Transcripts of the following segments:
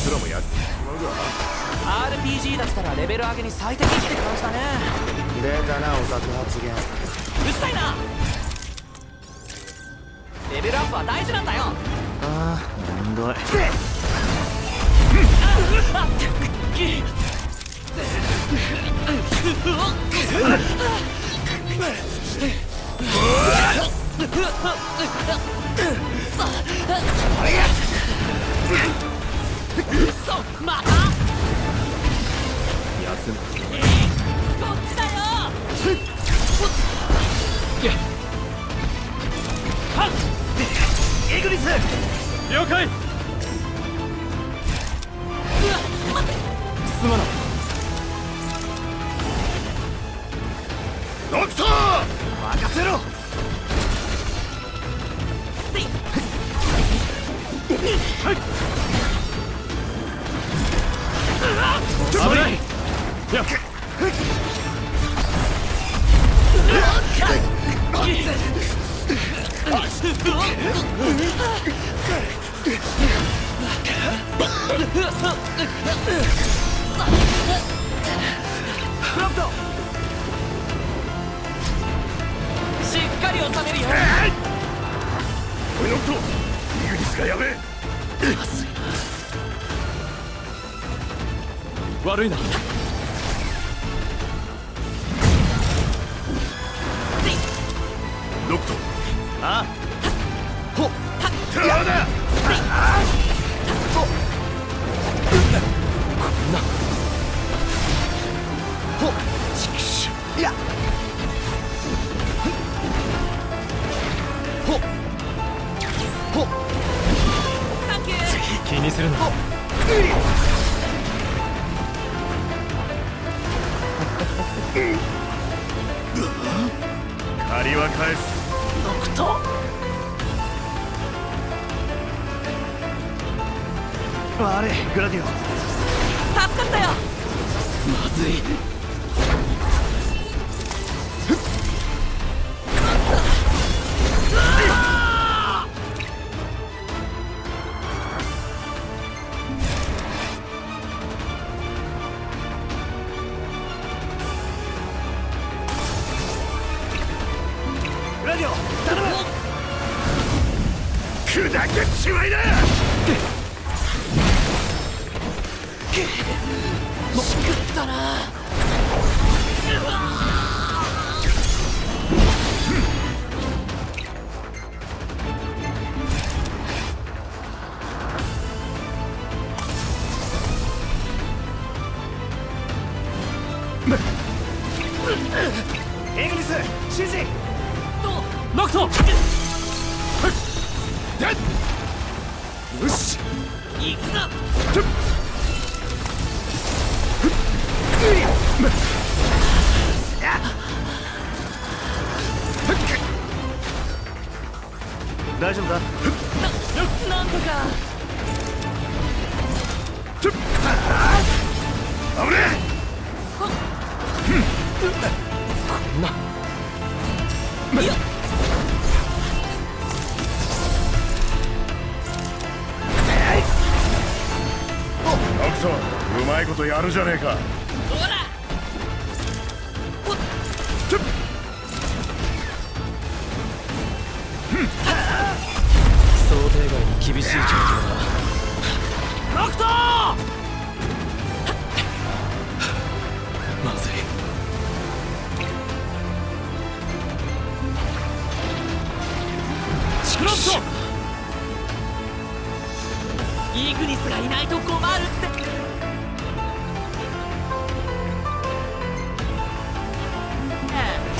つらもやる RPG だったらレベル上げに最適って感じだね出たなオタク発言うっさいなレベルアップは大事なんだよああめんどいっイグリス了解。すまないドクター任せろ。危ない。収めるよ。これのことイグニスがやべえ。まずいな悪いな。借りは返すノクト？あれグラディオ。助かったよ。まずい砕けちまいなしくったな。エグリス指示ノクトよし。行くぞ大丈夫だ。なんとかとやるじゃねえか。ほら。想定外に厳しい状況だノクトまずいトイグニスがいないと困るって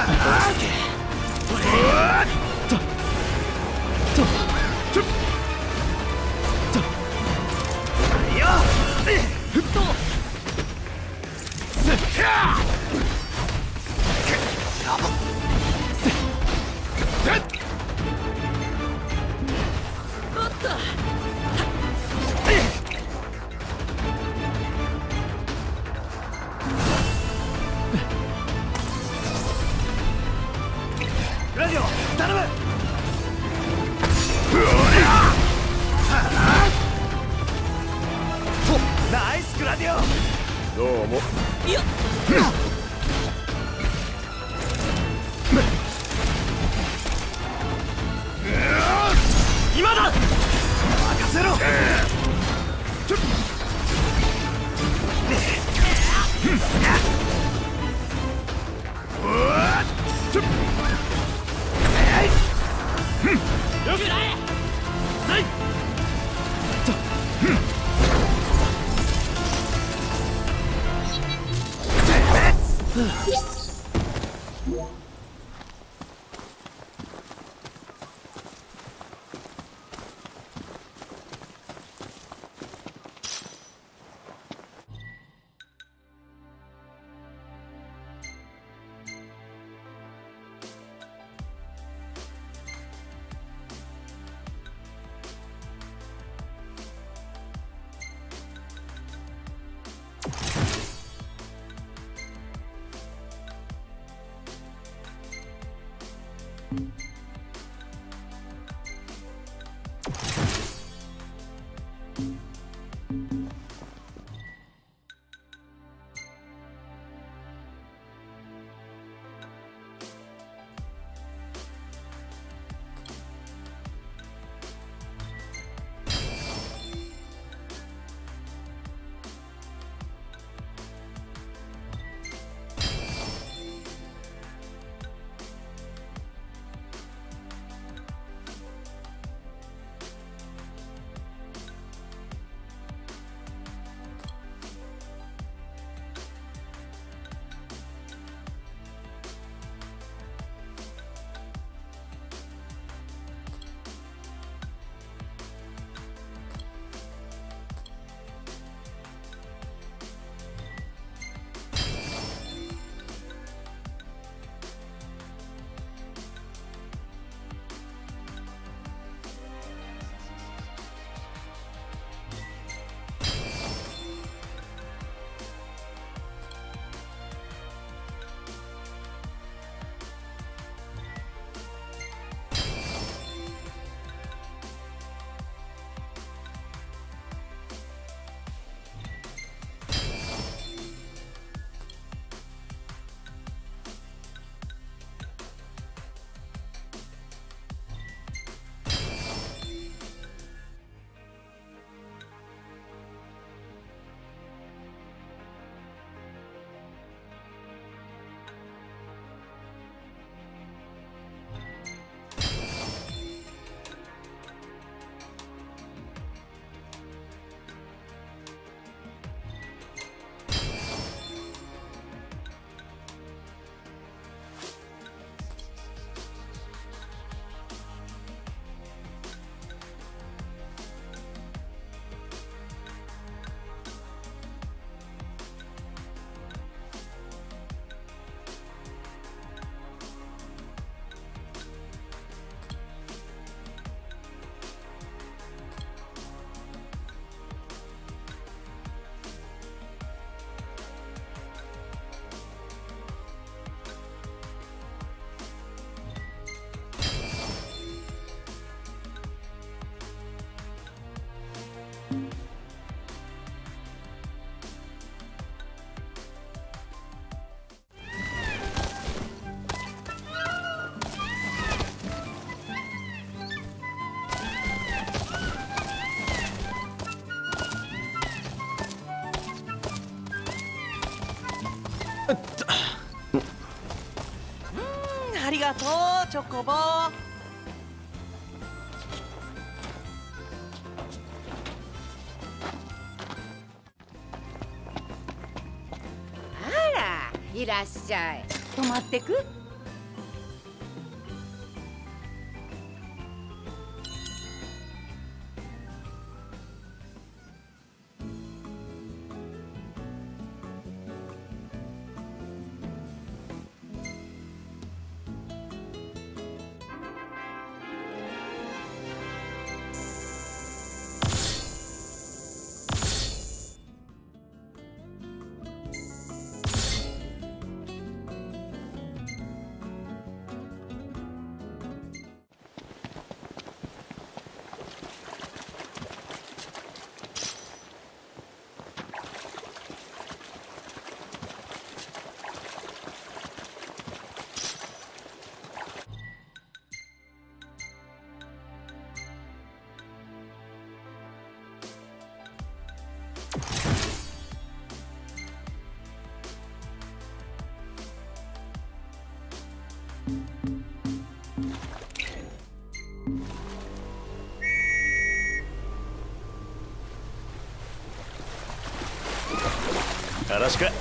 さあたら終わるなノクト頼む！どうも。Yeah. チョコボ。いらっしゃい。泊まってく？嵐か